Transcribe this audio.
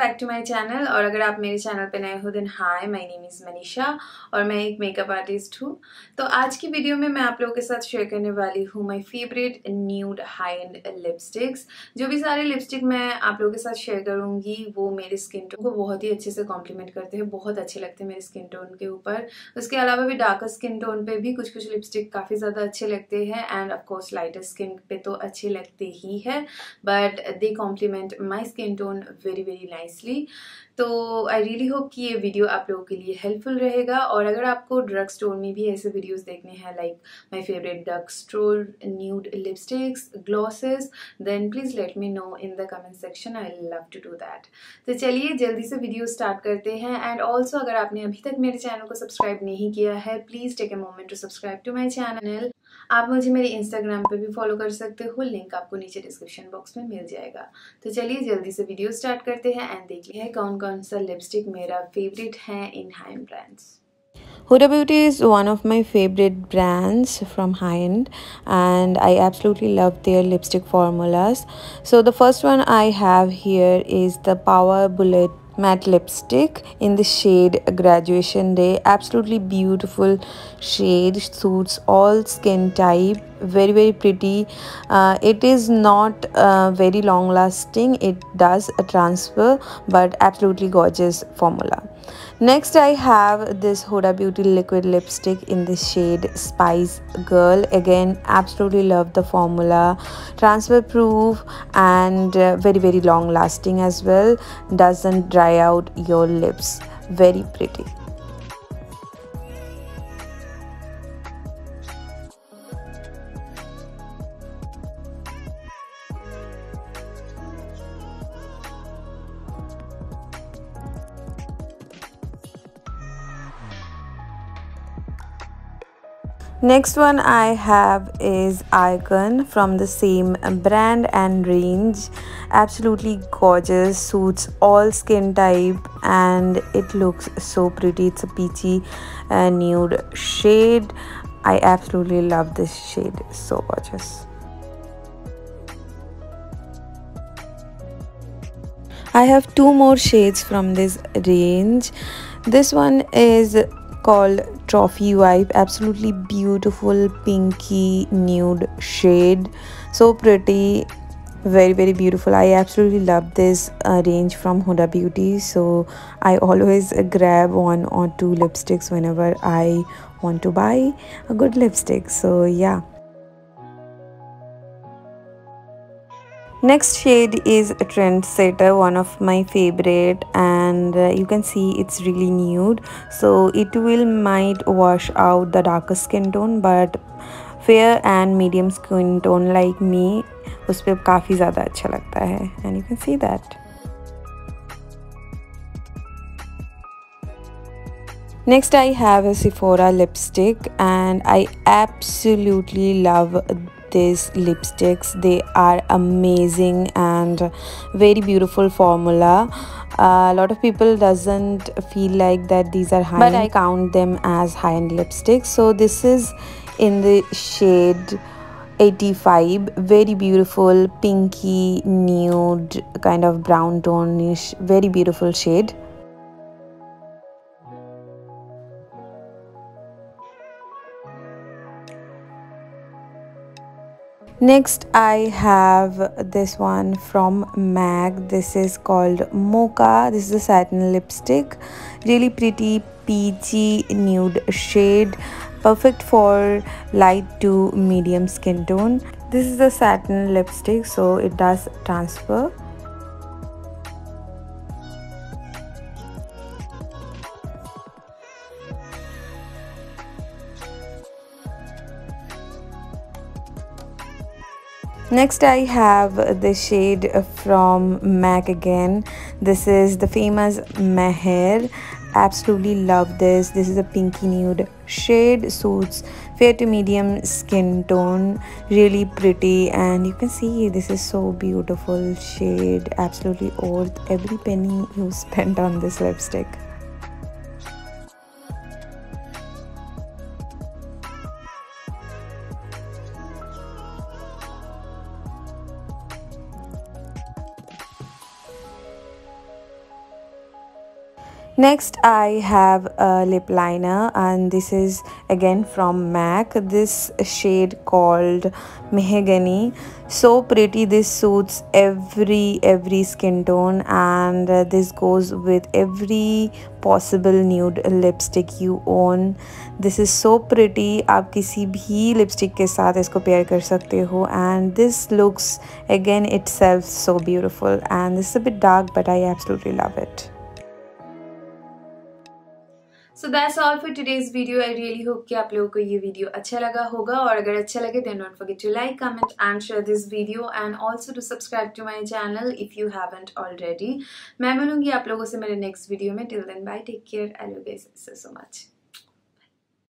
My channel और अगर आप मेरे चैनल पे नए हो then hi my name is Manisha और मैं एक मेकअप आर्टिस्ट हूँ। तो आज की वीडियो में मैं आप लोगों के साथ शेयर करने वाली हूँ my favourite nude high end lipsticks जो भी सारे लिपस्टिक मैं आप लोगों के साथ शेयर करूँगी, वो मेरे स्किन टोन को बहुत ही अच्छे से कॉम्प्लीमेंट करते हैं, बहुत अच्छे लगते हैं मेरे स्किन टोन के ऊपर। उसके अलावा भी डार्कर स्किन टोन पे भी कुछ कुछ लिपस्टिक काफ़ी ज़्यादा अच्छे लगते हैं एंड ऑफकोर्स लाइटर स्किन पे तो अच्छे लगते ही है। But they complement my skin tone very very nicely तो आई रियली होप कि ये वीडियो आप लोगों के लिए हेल्पफुल रहेगा और अगर आपको ड्रग स्टोर में भी ऐसे वीडियोस देखने हैं like my favourite drug store nude lipsticks glosses then please let me know in the comment section I love to do that तो चलिए, जल्दी से वीडियो स्टार्ट करते हैं एंड ऑल्सो अगर आपने अभी तक मेरे चैनल को सब्सक्राइब नहीं किया है please take a moment to subscribe to my channel आप मुझे मेरे इंस्टाग्राम पे भी फॉलो कर सकते हो लिंक आपको नीचे डिस्क्रिप्शन बॉक्स में मिल जाएगा तो चलिए जल्दी से वीडियो स्टार्ट करते हैं एंड देखिए कौन कौन सा लिपस्टिक मेरा फेवरेट है in high end brands Huda Beauty is one of my favorite brands from high end and I absolutely love their lipstick formulas. So the first one I have here is the Power Bullet matte lipstick in the shade graduation day. Absolutely beautiful shade suits all skin type very very pretty. Uh, it is not uh, very long lasting. It does a transfer but absolutely gorgeous formula Next I have this Huda Beauty liquid lipstick in the shade Spice Girl. Again absolutely love the formula. Transfer proof and uh, very very long lasting as well. Doesn't dry out your lips. Very pretty. Next one I have is Icon from the same brand and range. Absolutely gorgeous, suits all skin type and it looks so pretty. It's a peachy uh, nude shade. I absolutely love this shade. So gorgeous. I have two more shades from this range. This one is called Trophy Wife. Absolutely beautiful pinky nude shade. So pretty. Very, very beautiful. I absolutely love this uh, range from Huda Beauty. So I always grab one or two lipsticks whenever I want to buy a good lipstick. So yeah. next shade is trendsetter one of my favorite and uh, you can see it's really nude so it will might wash out the darker skin tone but fair and medium skin tone like me उस पर काफ़ी ज़्यादा अच्छा लगता है and you can see that Next I have a Sephora lipstick and I absolutely love these lipsticks. They are amazing and very beautiful formula. A lot of people doesn't feel like that these are high but i count them as high-end lipsticks. So this is in the shade 85 very beautiful pinky nude kind of brown tone-ish. Very beautiful shade next i have this one from mac. This is called mocha. This is a satin lipstick. Really pretty peachy nude shade. Perfect for light to medium skin tone. This is a satin lipstick so it does transfer next i have the shade from mac again. This is the famous Mehr absolutely love this. This is a pinky nude shade. Suits fair to medium skin tone. Really pretty. And you can see this is so beautiful shade. Absolutely worth every penny you spent on this lipstick next i have a lip liner and this is again from mac this shade called mahogany so pretty this suits every every skin tone and uh, this goes with every possible nude lipstick you own this is so pretty आप किसी भी lipstick के साथ इसको pair कर सकते हो and this looks again itself so beautiful and this is a bit dark but I absolutely love it So that's all for today's video I really hope कि आप लोगों को ये वीडियो अच्छा लगा होगा और अगर अच्छा लगे then don't forget to like comment and share this video and also to subscribe to my channel if you haven't already मैं मिलूँगी आप लोगों से मेरे नेक्स्ट वीडियो में. Till then bye take care I love so much